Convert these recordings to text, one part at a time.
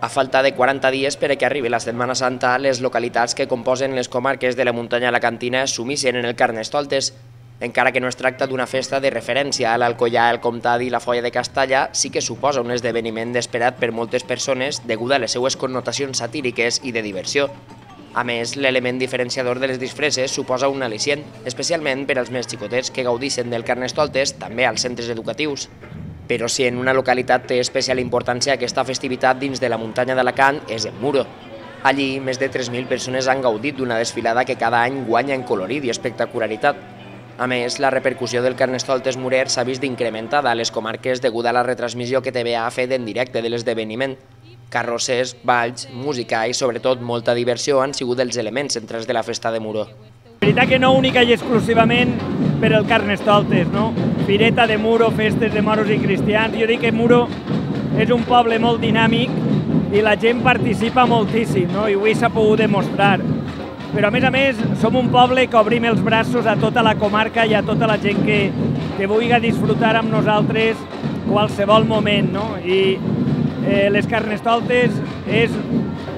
A falta de 40 dies per a que arribi la Setmana Santa, les localitats que composen les comarques de la muntanya alacantina sumissen en el Carnestoltes. Encara que no es tracta d'una festa de referència a l'Alcoyà, el Comtat i la Folla de Castalla, sí que suposa un esdeveniment esperat per moltes persones degut a les seues connotacions satíriques i de diversió. A més, l'element diferenciador de les disfresses suposa un al·licient, especialment per als més xicotets que gaudissin del Carnestoltes també als centres educatius. Però si en una localitat té especial importància aquesta festivitat dins de la muntanya d'Alacant és en Muro. Allí, més de 3.000 persones han gaudit d'una desfilada que cada any guanya en colorit i espectacularitat. A més, la repercussió del Carnestoltes Murer s'ha vist incrementada a les comarques deguda a la retransmissió que TVA ha fet en directe de l'esdeveniment. Carrosses, balls, música i sobretot molta diversió han sigut els elements centrals de la festa de Muro. La veritat que no única i exclusivament per el Carnestoltes, no? Fireta de Muro, festes de moros i cristians. Jo dic que Muro és un poble molt dinàmic i la gent participa moltíssim, no? I avui s'ha pogut demostrar. Però a més a més som un poble que obrim els braços a tota la comarca i a tota la gent que, que vulgui disfrutar amb nosaltres qualsevol moment, no? I eh, les Carnestoltes és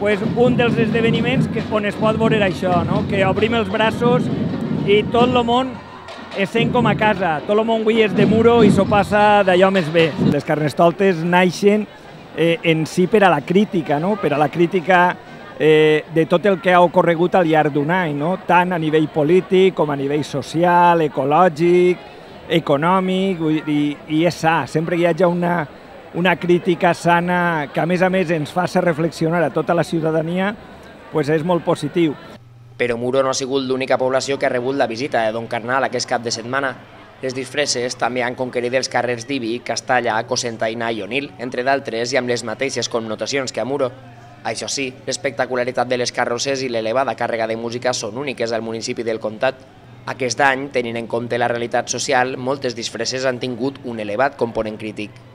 pues, un dels esdeveniments que, on es pot veure això, no? que obrim els braços i tot el món es sent com a casa. Tot el món avui és de muro i s'ho passa d'allò més bé. Les Carnestoltes naixen eh, en si per a la crítica, no? per a la crítica eh, de tot el que ha ocorregut al llarg d'un any, no? tant a nivell polític com a nivell social, ecològic, econòmic, i, i és sa. Sempre hi hagi una, una crítica sana que a més a més ens faça reflexionar a tota la ciutadania, pues és molt positiu. Però Muro no ha sigut l'única població que ha rebut la visita de Don Carnal aquest cap de setmana. Les disfresses també han conquerit els carrers d'Ibi, Castalla, Cosentaina i Onil, entre d'altres, i amb les mateixes connotacions que a Muro. Això sí, l'espectacularitat de les carrosses i l'elevada càrrega de música són úniques al municipi del comtat. Aquest any, tenint en compte la realitat social, moltes disfresses han tingut un elevat component crític.